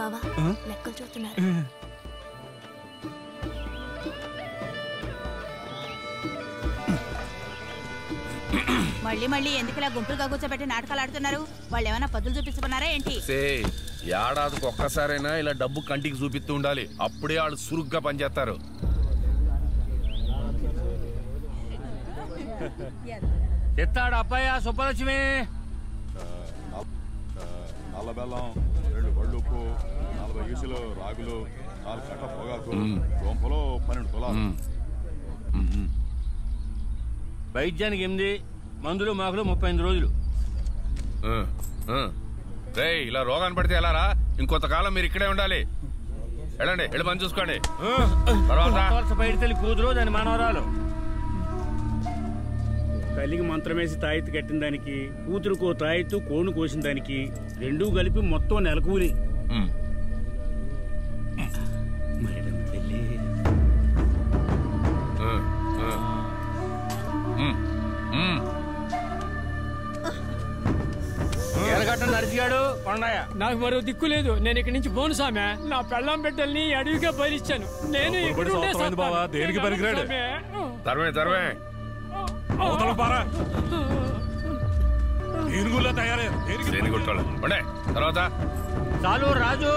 బావా లెక్కలు చూస్తున్నారు. మళ్ళీ మళ్ళీ ఎందుకు ఇలా గుంపులుగా కూర్చోబెట్టి నాటకాలు ఆడుతున్నారు? వాళ్ళు ఏమైనా పద్దులు చూపించుకున్నారా ఏంటి? ఏడాదికి ఒక్కసారైనా ఇలా డబ్బు కంటికి చూపిస్తూ ఉండాలి. అప్పుడే వాళ్ళు సురుగ్గా పనిచేస్తారు. ఎత్తాడు అబ్బాయి సుబ్బలక్ష్మి. నల్ల ఉప్పు నలభై ఈసులు రాగులు నాలుగు కట్ట పొగాకు గొంపలో పన్నెండు తులాలు. వైద్యానికి ఎనిమిది మందులు మాకులు ముప్పై ఎనిమిది రోజులు. ఆ, ఆ. రేయ్ ఇలా రోగాన్ని పడితే ఎలారా ఇంకొంతకాలం మీరు ఇక్కడే ఉండాలి. వెళ్ళండి వెళ్ళి పని చూసుకోండి. తర్వాత బయట తల్లి కూతురు దాని మనవరాలు. తల్లికి మంత్రం వేసి తాయెత్తు కట్టిన దానికి కూతురుకో తాయెత్తు కోను కోసిన దానికి రెండూ కలిపి మొత్తం నెలకూలి. మేడం తల్లి కొండయ్య. నాకు మరో దిక్కు లేదు. నేను ఇక్కడి నుంచి పోను సామె. నా పెళ్ళాం బిడ్డల్ని అడవిగా బలిచ్చాను నేను ఇక్కడ ఉండే సంవత్సరమైంది బావా, సత్తాను. దేనికి నేను పనికిరాడు? సామె. తరమే తరమే అవతల పారా. ఏనుగుల్లో తయారయ్యారు. దేనికి ఉండే. తర్వాత? చాలు రాజు.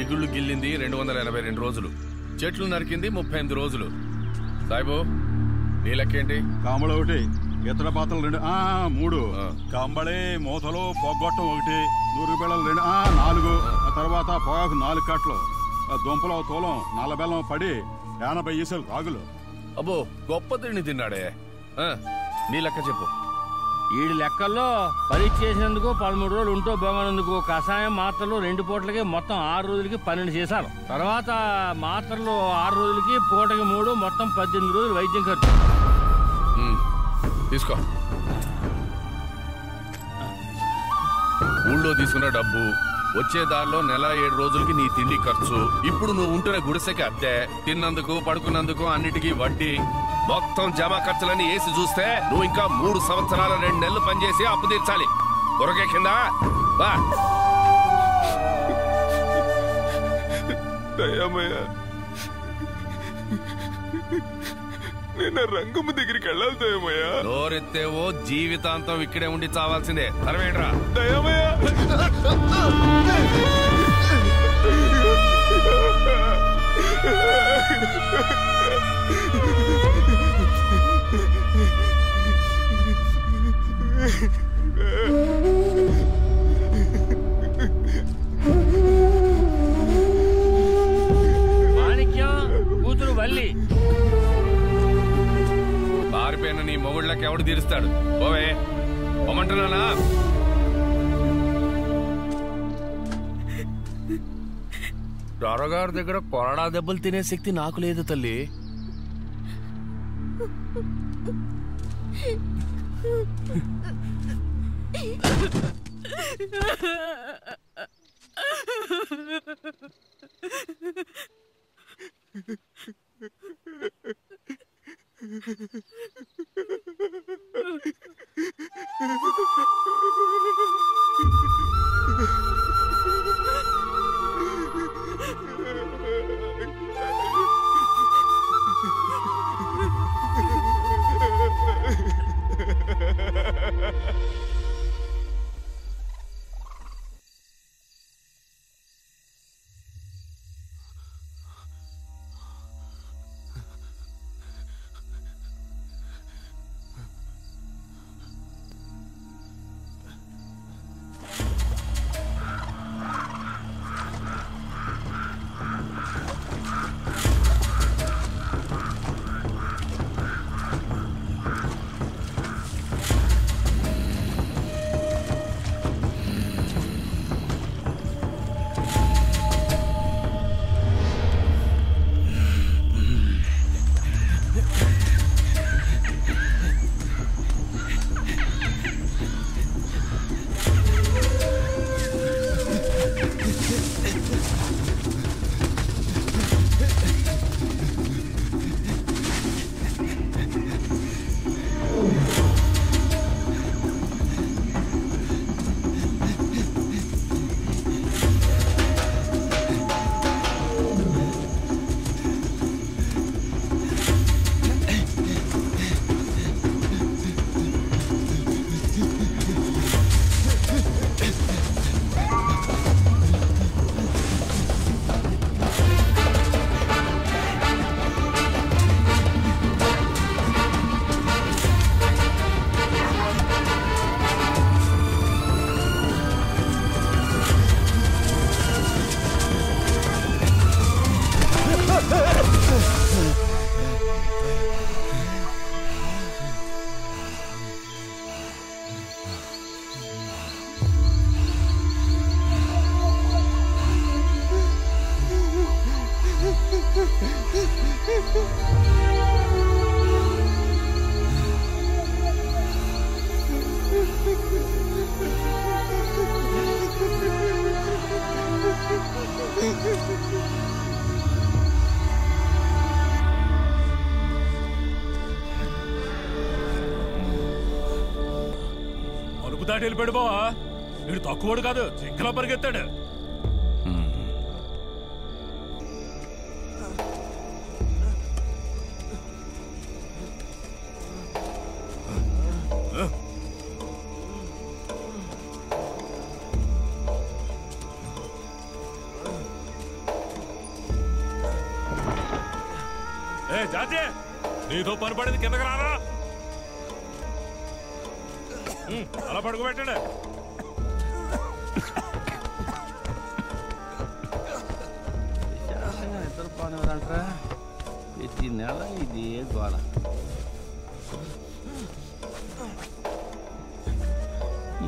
చిగుళ్ళు గిల్లింది రెండు వందల ఎనభై రెండు రోజులు. చెట్లు నరికింది ముప్పై ఎనిమిది రోజులు. సాయిబు నీ లెక్కేంటి? కాంబళ ఒకటి. ఇతర పాత్రలు రెండు ఆ మూడు. కంబళి మూతలు పొగ్గొట్టం ఒకటి నూరు బెళ్ళలు రెండు ఆ నాలుగు. ఆ తర్వాత పొగాకు నాలుగు కట్టలు ఆ దుంపలో తూలం నల్ల బెల్లం పడి ఎనభై ఈసలు రాగులు అబ్బో గొప్ప తిండి తిన్నాడే. నీ లెక్క చెప్పు. ఈడి లెక్కల్లో పరీక్ష చేసినందుకు పదమూడు రోజులు ఉంటూ బొమ్మనందుకు కషాయం మాత్రలు రెండు పూటలకి మొత్తం ఆరు రోజులకి పన్నెండు చేశారు తర్వాత మాత్రలు ఆరు రోజులకి పూటకి మూడు మొత్తం పద్దెనిమిది రోజులు వైద్యం ఖర్చు. తీసుకో. ఊళ్ళో తీసుకున్న డబ్బు వచ్చే దారిలో నెల ఏడు రోజులకి నీ తిండి ఖర్చు. ఇప్పుడు నువ్వు ఉంటున్న గుడిసెకి అద్దె తిన్నందుకు పడుకున్నందుకు అన్నిటికీ వడ్డీ. మొత్తం జమా ఖర్చులని వేసి చూస్తే నువ్వు ఇంకా మూడు సంవత్సరాల రెండు నెలలు పనిచేసి అప్పు తీర్చాలి. దొరకే కింద. బా. నిన్న రంగమ్మ దగ్గరికి వెళ్ళాలి దయమయ్య నోరెత్తేవో జీవితాంతం ఇక్కడే ఉండి చావాల్సిందే. తరవేంట్రా? దయమయ్య చేస్తాడు. పోవే. పొమ్మంటున్నానా? దొరగారి దగ్గర కొరడా దెబ్బలు తినే శక్తి నాకు లేదు తల్లి. దాటి వెళ్ళిపోయాడు బావా. వీడు తక్కువడు కాదు జింకలా పరిగెత్తాడు. ఏ జాతి నీతో పని పడింది కిందకి రారా? అలా పడుకోబెట్టాడు నిద్రపోనివ్వరంటరా ప్రతి నెల ఇది గోళ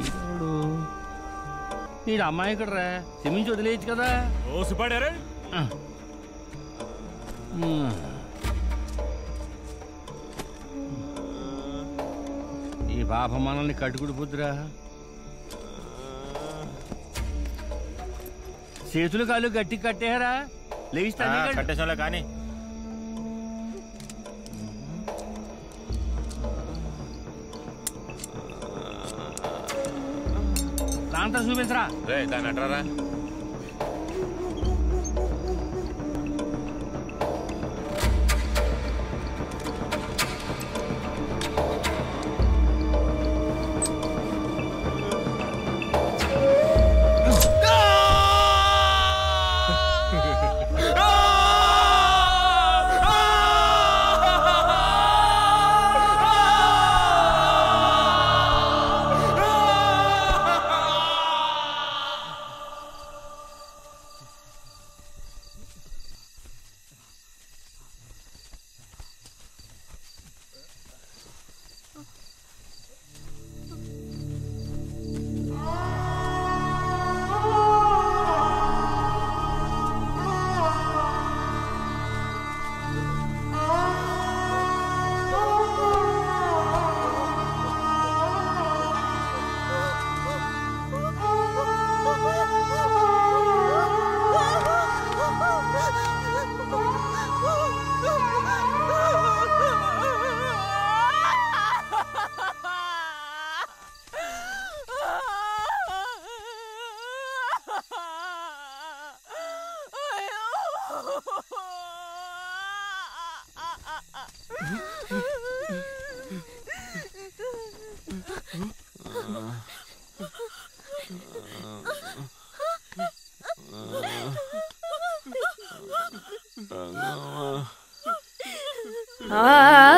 ఈరోడు ఈ అమ్మాయికడరా క్షమించి వదిలేయచ్చు కదా. ఓసి పడారే పాప మనల్ని కట్టుకుడి పుద్దురా చేతులు కాళ్ళు గట్టి కట్టేరా లేవిస్తా కట్టేసాలే కానీ. దాంతో చూపించరా. దాన్ని అట్రారా? Ah.